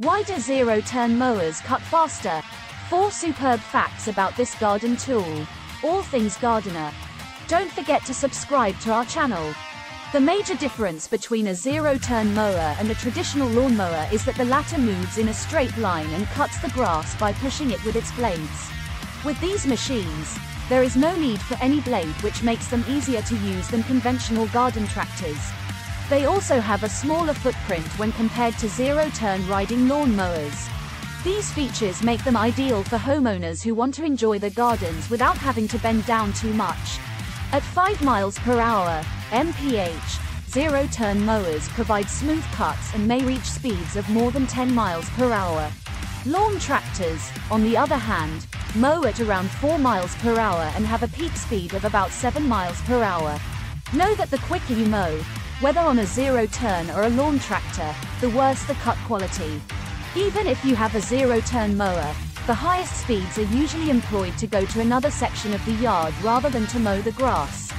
Why do zero-turn mowers cut faster? Four superb facts about this garden tool. All things gardener. Don't forget to subscribe to our channel. The major difference between a zero-turn mower and a traditional lawnmower is that the latter moves in a straight line and cuts the grass by pushing it with its blades. With these machines, there is no need for any blade which makes them easier to use than conventional garden tractors. They also have a smaller footprint when compared to zero-turn riding lawn mowers. These features make them ideal for homeowners who want to enjoy their gardens without having to bend down too much. At 5 miles per hour, mph, zero-turn mowers provide smooth cuts and may reach speeds of more than 10 miles per hour. Lawn tractors, on the other hand, mow at around 4 miles per hour and have a peak speed of about 7 miles per hour. Know that the quicker you mow, whether on a zero-turn or a lawn tractor, the worse the cut quality. Even if you have a zero-turn mower, the highest speeds are usually employed to go to another section of the yard rather than to mow the grass.